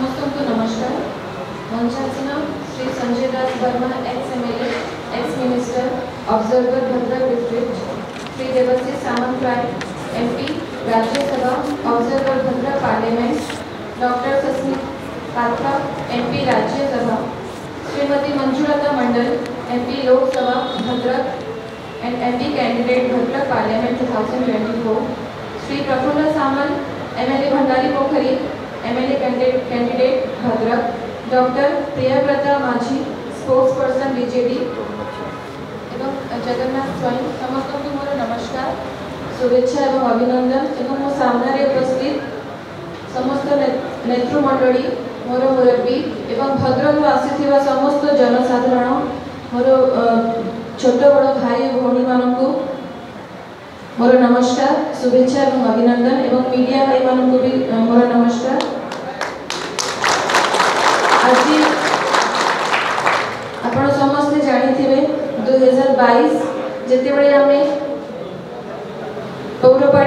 समस्त को नमस्कार मंचासीन Shri Sanjay Das Verma X M L X minister observer Bhadrak district Shri Debashree Samantaray M P Rajya Sabha observer Bhadrak parliament doctor Sasmit Patra M P Rajya Sabha Shrimati Manjulata Mandal M P Lok Sabha Bhadrak and M P candidate Bhadrak parliament two thousand twenty four Shri Prafulla Samal M L A Bhandari Pokhari MLA candidate Bhadrak doctor Priyabrata Majhi sports person BJD एवं जगन्नाथ स्वाई समस्त को मोर नमस्कार शुभेच्छा एवं अभिनंदन एवं मो सामने उपस्थित समस्त नेतृमंडली मोर मुरब्बी एवं भद्रक आसी समस्त जनसाधारण मोर छोट बड़ भाई भौणी मानक मोर नमस्कार शुभेच्छा एवं अभिनंदन एवं मीडिया भाई मानक भी मोर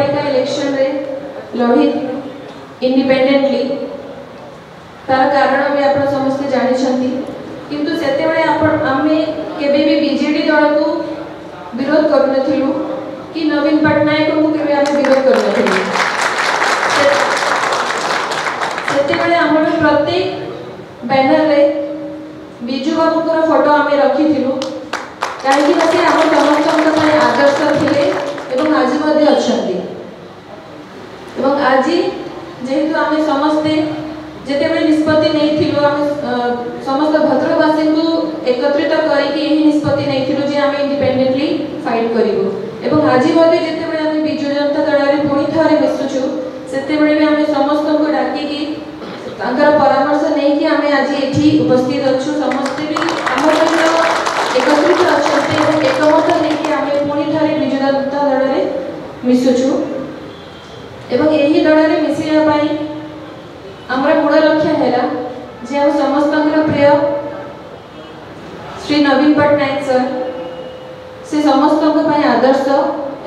આ ઇલેક્શન રે લોહી ઇન્ડિપેન્ડન્ટલી તાર કારણો મે આપણો સમસ્ત જાણી છंती કીંતુ જેતે મે આપણે અમે કેબે મે બીજેડી દોરતો વિરોધ કરતો થિલો કે નવીન પટનાય કો કુક્રિયા મે વિરોધ કરતો થિલો જેતે મે આપણે પ્રત્યેક બેનર રે બીજુવા કુનો ફોટો અમે રાખી થિલો કાહી કે આપણે સમસ્તપણે આદર છે લે અને આજે મે અચ્છા আজি যেহেতু আমি সমস্তে যেতবে নিষ্পতি নেইছিলু আমি সমস্ত ভদ্রবাসীকে একত্রিত করিকি এই নিষ্পতি নেইছিলু যে আমি ইন্ডিপেন্ডেন্টলি ফাইট করিবু এবং আজি মধ্যে যেতবে আমি বিজু জনতা দলরে পুনি থরে মিশুছু সেতবে বি আমি সমস্তকে ডাকিকি তাঙ্কর পরামর্শ নেইকি আমি আজি এটি উপস্থিত অছু সমস্তে বি আমার সহিত একত্রিত অছন্তি এবং একমত নেইকি আমি পুনি থরে বিজু জনতা দলরে মিশুছু ଏବଂ ଏହି ଦଳରେ ମିଶିବା ପାଇଁ ଆମର ମୂଳ ଲକ୍ଷ୍ୟ ହେଲା ଯେ ଆଉ ସମସ୍ତଙ୍କର ପ୍ରିୟ ଶ୍ରୀ ନବୀନ ପଟ୍ଟନାୟକ ସାର୍ ସେ ସମସ୍ତଙ୍କ ପାଇଁ ଆଦର୍ଶ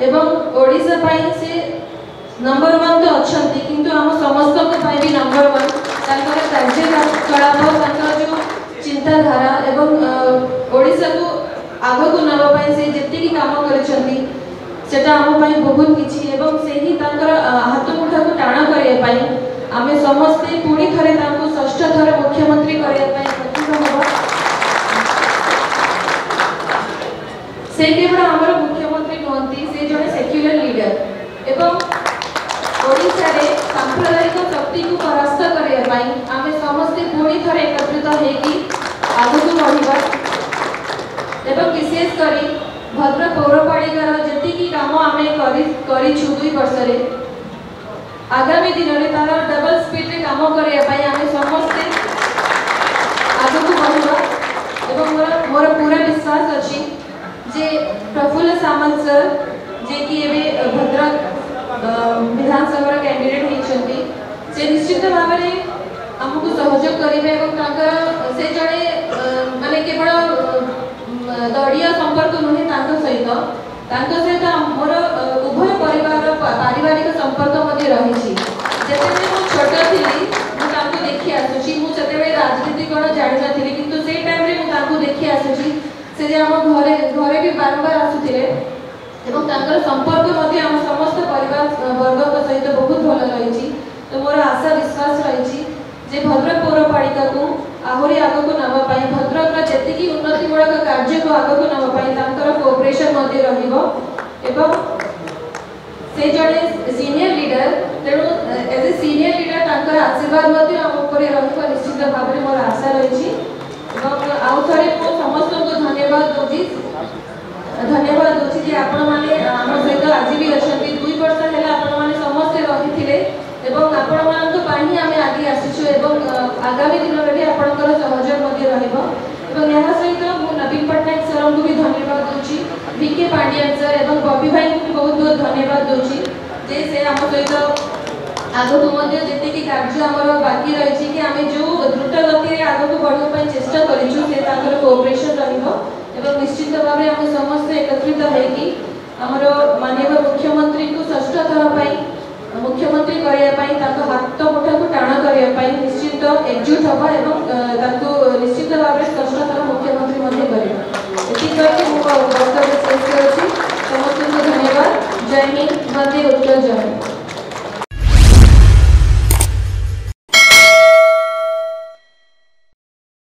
ଏବଂ ଓଡ଼ିଶା ପାଇଁ ସେ ନମ୍ବର ୱାନ୍ ତ ଅଛନ୍ତି କିନ୍ତୁ ଆମ ସମସ୍ତଙ୍କ ପାଇଁ ବି ନମ୍ବର ୱାନ୍ ତାଙ୍କର କାର୍ଯ୍ୟକଳାପ ତାଙ୍କର ଯେଉଁ ଚିନ୍ତାଧାରା ଏବଂ ଓଡ଼ିଶାକୁ ଆଗକୁ ନେବା ପାଇଁ ସେ ଯେତିକି କାମ କରିଛନ୍ତି সেটা আমি বহুত কিছু এবং সেই তাঁর হাত মুঠাকে টাণ করা আমি সমস্তে পুঁ থে তা ষষ্ঠ থর মুখ্যমন্ত্রী করা সে কেবল আমার মুখ্যমন্ত্রী নুহতি সে জন সেকুলার লিডর এবং ওড়িশার সাম্প্রদায়িক শক্তি পরাস্ত করা আমি সমস্তে পুঁ থে একত্রিত হয়েকি আগুক বড়া এবং বিশেষ করে ভদ্র পৌরপালিকার કરી છુદુઈ પડશે આગામી ଦିନରେ ତାର ଡବଲ ସ୍ପିଡରେ କାମ କରିବା ପାଇଁ ଆମେ ସମସ୍ତେ ଆଗକୁ ବଢ଼ିବା ଏବଂ ମୋର ମୋର ପୁରା ବିଶ୍ୱାସ ଅଛି ଯେ ପ୍ରଫୁଲ୍ଲ ସାମନ୍ତ ସାର୍ ଯିଏକି ଏବେ ଭଦ୍ରକ ବିଧାନସଭାର କ୍ୟାଣ୍ଡିଡେଟ୍ ହେଇଛନ୍ତି ସେ ନିଶ୍ଚିତ ଭାବରେ ଆମକୁ ସହଯୋଗ କରିବେ ଏବଂ ତାଙ୍କର ସେ ଜଣେ ମାନେ କେବଳ ଦଳୀୟ ସମ୍ପର୍କ ନୁହେଁ ତାଙ୍କ ସହିତ ତାଙ୍କ ସହିତ ମୋର संपर्क मध्ये रही ଯେତେବେଳେ ମୁଁ ଛୋଟ ଥିଲି ମୁଁ ତାଙ୍କୁ ଦେଖି ଆସୁଛି ମୁଁ ସେତେବେଳେ ରାଜନୀତି କ'ଣ ଜାଣିନଥିଲି କିନ୍ତୁ ସେଇ ଟାଇମ୍ରେ ମୁଁ ତାଙ୍କୁ ଦେଖି ଆସୁଛି ସେ ଯେ ଆମ ଘରେ ଘରେ ବି ବାରମ୍ବାର ଆସୁଥିଲେ ଏବଂ ତାଙ୍କର ସମ୍ପର୍କ ମଧ୍ୟ ଆମ ସମସ୍ତ ପରିବାର ବର୍ଗଙ୍କ ସହିତ ବହୁତ ଭଲ ରହିଛି ତ ମୋର ଆଶା ବିଶ୍ୱାସ ରହିଛି ଯେ ଭଦ୍ରକ ପୌରପାଳିକାକୁ ଆହୁରି ଆଗକୁ ନେବା ପାଇଁ ଭଦ୍ରକର ଯେତିକି ଉନ୍ନତିମୂଳକ କାର୍ଯ୍ୟକୁ ଆଗକୁ ନେବା ପାଇଁ ତାଙ୍କର କୋପରେସନ୍ ମଧ୍ୟ ରହିବ ଏବଂ ସେ ଜଣେ ସିନିୟର ଲିଡର ତେଣୁ ଏଜ୍ ଏ ସିନିୟର ଲିଡର ତାଙ୍କର ଆଶୀର୍ବାଦ ମଧ୍ୟ ଆମ ଉପରେ ରହିବ ନିଶ୍ଚିତ ଭାବରେ ମୋର ଆଶା ରହିଛି ଏବଂ ଆଉ ଥରେ ମୁଁ ସମସ୍ତଙ୍କୁ ଧନ୍ୟବାଦ ଦେଉଛି ଧନ୍ୟବାଦ ଦେଉଛି ଯେ ଆପଣମାନେ ଆମ ସହିତ ଆଜି ବି ଅଛନ୍ତି ଦୁଇ ବର୍ଷ ହେଲା ଆପଣମାନେ ସମସ୍ତେ ରହିଥିଲେ ଏବଂ ଆପଣମାନଙ୍କ ପାଇଁ ହିଁ ଆମେ ଆଗେଇ ଆସିଛୁ ଏବଂ ଆଗାମୀ ଦିନରେ ବି ଆପଣଙ୍କର ସହଯୋଗ ମଧ୍ୟ ରହିବ ଏବଂ ଏହା ସହିତ ମୁଁ ନବୀନ ପଟ୍ଟନାୟକ ସରଙ୍କୁ ବି ଧନ୍ୟବାଦ ଦେଉଛି ভি কে পাଣ୍ଡିଆନ ସାର୍ ଏବଂ ବବି ଭାଇଙ୍କୁ ବି ବହୁତ ବହୁତ ଧନ୍ୟବାଦ ଦେଉଛି ଯେ ସେ ଆମ ସହିତ ଆଗକୁ ମଧ୍ୟ ଯେତିକି କାର୍ଯ୍ୟ ଆମର ବାକି ରହିଛି କି ଆମେ ଯେଉଁ ଦ୍ରୁତ ଗତିରେ ଆଗକୁ ବଢ଼ିବା ପାଇଁ ଚେଷ୍ଟା କରିଛୁ ସେ ତାଙ୍କର କୋଅପରେସନ୍ ରହିବ ଏବଂ ନିଶ୍ଚିତ ଭାବରେ ଆମେ ସମସ୍ତେ ଏକତ୍ରିତ ହୋଇକି ଆମର ମାନ୍ୟବ ମୁଖ୍ୟମନ୍ତ୍ରୀଙ୍କୁ ଷଷ୍ଠ ଥର ପାଇଁ ମୁଖ୍ୟମନ୍ତ୍ରୀ କରିବା ପାଇଁ ତାଙ୍କ ହାତ ମୁଠାକୁ ଟାଣ କରିବା ପାଇଁ ନିଶ୍ଚିତ ଏକଜୁଟ ହେବ ଏବଂ ତାଙ୍କୁ ନିଶ୍ଚିତ ଭାବରେ ଷଷ୍ଠ ଥର ମୁଖ୍ୟମନ୍ତ୍ରୀ ମଧ୍ୟ କରିବା ଏତିକି ମୋ ବକ୍ତବ୍ୟ ଶେଷ କରୁଛି ସମସ୍ତଙ୍କୁ ଧନ୍ୟବାଦ ଜୟ ହିନ୍ଦ ବନ୍ଦେ ଉତ୍ତର ଜୟ